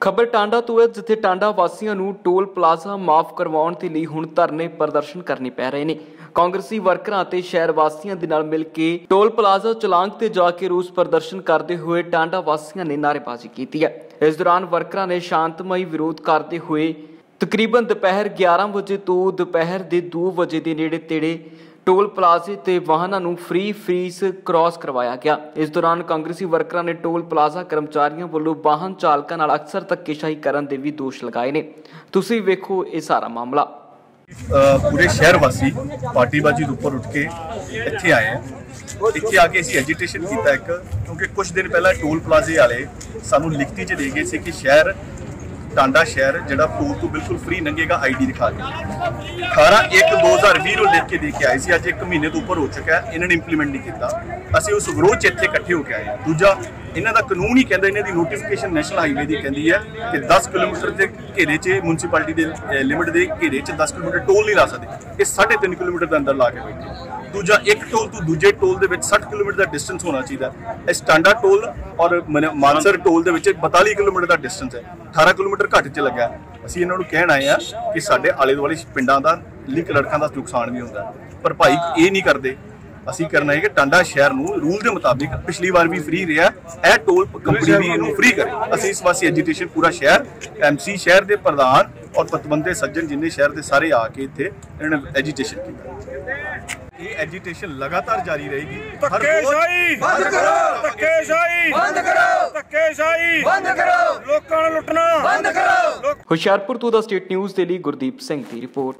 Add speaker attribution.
Speaker 1: ਖਬਰ ਟਾਂਡਾ ਤੋਂ ਹੈ, ਜਿੱਥੇ ਟਾਂਡਾ ਵਾਸੀਆਂ ਨੂੰ ਟੋਲ ਪਲਾਜ਼ਾ ਮਾਫ ਕਰਵਾਉਣ ਦੇ ਲਈ ਹੁਣ ਧਰਨੇ ਪ੍ਰਦਰਸ਼ਨ ਕਰਨੇ ਪੈ ਰਹੇ ਨੇ। ਕਾਂਗਰਸੀ ਵਰਕਰਾਂ ਅਤੇ ਸ਼ਹਿਰ ਵਾਸੀਆਂ ਦੇ ਨਾਲ ਮਿਲ ਕੇ ਟੋਲ ਪਲਾਜ਼ਾ ਚਲਾਂਗ ਤੇ ਜਾ ਕੇ ਰੋਸ ਪ੍ਰਦਰਸ਼ਨ ਕਰਦੇ ਹੋਏ ਟਾਂਡਾ ਵਾਸੀਆਂ ਨੇ ਨਾਅਰੇਬਾਜ਼ੀ ਕੀਤੀ ਹੈ। ਇਸ ਦੌਰਾਨ ਵਰਕਰਾਂ ਨੇ ਸ਼ਾਂਤਮਈ ਵਿਰੋਧ ਕਰਦੇ ਹੋਏ ਤਕਰੀਬਨ ਦੁਪਹਿਰ 11 ਵਜੇ ਤੋਂ ਦੁਪਹਿਰ ਦੇ 2 ਵਜੇ ਦੇ ਨੇੜੇ ਤੇੜੇ ਟੋਲ ਪਲਾਜ਼ੇ ਤੇ ਵਾਹਨਾਂ ਨੂੰ ਫ੍ਰੀ ਫੀਸ ਕ੍ਰਾਸ ਕਰਵਾਇਆ ਗਿਆ। ਇਸ ਦੌਰਾਨ ਕਾਂਗਰਸੀ ਵਰਕਰਾਂ ਨੇ ਟੋਲ ਪਲਾਜ਼ਾ ਕਰਮਚਾਰੀਆਂ ਵੱਲੋਂ ਵਾਹਨ ਚਾਲਕਾਂ ਨਾਲ ਅਕਸਰ ਧੱਕੇਸ਼ਾਹੀ ਕਰਨ ਦੇ ਵੀ ਦੋਸ਼ ਲਗਾਏ ਨੇ। ਤੁਸੀਂ ਵੇਖੋ ਇਹ ਸਾਰਾ ਮਾਮਲਾ।
Speaker 2: ਅ, ਪੂਰੇ ਸ਼ਹਿਰ ਵਾਸੀ ਪਾਰਟੀਬਾਜ਼ੀ ਦੇ ਉੱਪਰ ਉੱਠ ਕੇ ਇੱਥੇ ਆਏ ਆ ਇੱਥੇ ਆ ਕੇ ਅਸੀਂ ਐਜੀਟੇਸ਼ਨ ਕੀਤਾ ਇੱਕ ਕਿਉਂਕਿ ਕੁਝ ਦਿਨ ਪਹਿਲਾਂ ਟੋਲ ਪਲਾਜ਼ੇ ਵਾਲੇ ਸਾਨੂੰ ਲਿਖਤੀ 'ਚ ਦੇ ਗਏ ਸੀ ਕਿ ਸ਼ਹਿਰ ਟਾਂਡਾ ਸ਼ਹਿਰ, ਜਿਹੜਾ ਟੋਲ ਤੋਂ ਬਿਲਕੁਲ ਫ੍ਰੀ ਲੰਘੇਗਾ ਆਈਡੀ ਦਿਖਾ ਕੇ। 18 1 2020 ਨੂੰ ਲਿਖ ਕੇ ਦੇ ਕੇ ਆਏ ਸੀ, ਅੱਜ ਇੱਕ ਮਹੀਨੇ ਤੋਂ ਉੱਪਰ ਹੋ ਚੁੱਕਾ ਹੈ, ਇਹਨਾਂ ਨੇ ਇੰਪਲੀਮੈਂਟ ਨਹੀਂ ਕੀਤਾ। ਅਸੀਂ ਉਸ ਵਿਰੋਧ 'ਚ ਇੱਥੇ ਇਕੱਠੇ ਹੋ ਕੇ ਆਏ ਹਾਂ। ਦੂਜਾ, ਇਹਨਾਂ ਦਾ ਕਾਨੂੰਨ ਹੀ ਕਹਿੰਦਾ ਇਹਨਾਂ ਦੀ ਨੋਟੀਫਿਕੇਸ਼ਨ ਨੈਸ਼ਨਲ ਹਾਈਵੇ ਦੀ ਕਹਿੰਦੀ ਹੈ ਕਿ 10 ਕਿਲੋਮੀਟਰ ਦੇ ਘੇਰੇ 'ਚ ਮਿਊਨਿਸਪੈਲਿਟੀ ਦੇ ਲਿਮਿਟ ਦੇ ਘੇਰੇ 'ਚ 10 ਕਿਲੋਮੀਟਰ ਟੋਲ ਨਹੀਂ ਲਾ ਸਕਦੇ। ਇਹ 3.5 ਕਿਲੋਮੀਟਰ ਦੇ ਅੰਦਰ ਲਾ ਕੇ ਬੈਠੇ। ਦੂਜਾ ਇੱਕ ਟੋਲ ਤੋਂ ਦੂਜੇ ਟੋਲ ਦੇ ਵਿੱਚ 60 ਕਿਲੋਮੀਟਰ ਦਾ ਡਿਸਟੈਂਸ ਹੋਣਾ ਚਾਹੀਦਾ ਹੈ। ਇਹ ਟੋਲ ਔਰ ਮਾਨਸਰ ਟੋਲ ਦੇ ਵਿੱਚ 42 ਕਿਲੋਮੀਟਰ ਦਾ ਡਿਸਟੈਂਸ ਹੈ। 18 ਕਿਲੋਮੀਟਰ ਘੱਟ 'ਚ ਲੱਗਾ ਅਸੀਂ ਇਹਨਾਂ ਨੂੰ ਕਹਿਣ ਆਏ ਆ ਕਿ ਸਾਡੇ ਆਲੇ ਦੁਆਲੇ ਪਿੰਡਾਂ ਦਾ, ਲਿੰਕ ਲੜਕਾਂ ਦਾ ਨੁਕਸਾਨ ਵੀ ਹੁੰਦਾ ਪਰ ਭਾਈ, ਇਹ ਨਹੀਂ ਕਰਦੇ। ਅਸੀਂ ਕਰਨਾ ਹੈ ਕਿ ਟਾਂਡਾ ਸ਼ਹਿਰ ਨੂੰ ਰੂਲ ਦੇ ਮੁਤਾਬਿਕ ਪਿਛਲੀ ਵਾਰ ਵੀ ਫ੍ਰੀ ਰਿਹਾ ਇਹ ਟੋਲ ਕੰਪਨੀ ਵੀ ਇਹਨੂੰ ਫ੍ਰੀ ਕਰੇ। ਅਸੀਂ ਇਸ ਵਾਸਤੇ ਐਜੀਟੇਸ਼ਨ ਪੂਰਾ ਸ਼ਹਿਰ ਐਮਸੀ ਸ਼ਹਿਰ ਦੇ ਪ੍ਰਧਾਨ ਔਰ ਪਤਵੰਤੇ ਸੱਜਣ ਜਿੰਨੇ ਸ਼ਹਿਰ ਦੇ ਸਾਰੇ ਆ ਕੇ ਇੱਥੇ ਇਹਨਾਂ ਨੇ ਐਜੀਟੇਸ਼ਨ ਕੀਤਾ। ਇਹ ਐਜੀਟੇਸ਼ਨ ਲਗਾਤਾਰ ਜਾਰੀ ਰਹੇਗੀ।
Speaker 3: ਧੱਕੇਸ਼ਾਹੀ! ਬੰਦ ਕਰੋ! ਧੱਕੇਸ਼ਾਹੀ! ਬੰਦ ਕਰੋ! ਧੱਕੇਸ਼ਾਹੀ! ਬੰਦ ਕਰੋ! ਲੋਕਾਂ ਨੂੰ ਲੁੱਟਣਾ! ਬੰਦ ਕਰੋ!
Speaker 1: ਹੁਸ਼ਿਆਰਪੁਰ ਤੋਂ ਦਾ ਸਟੇਟ ਨਿਊਜ਼ ਦੇ ਲਈ ਗੁਰਦੀਪ ਸਿੰਘ ਦੀ ਰਿਪੋਰਟ।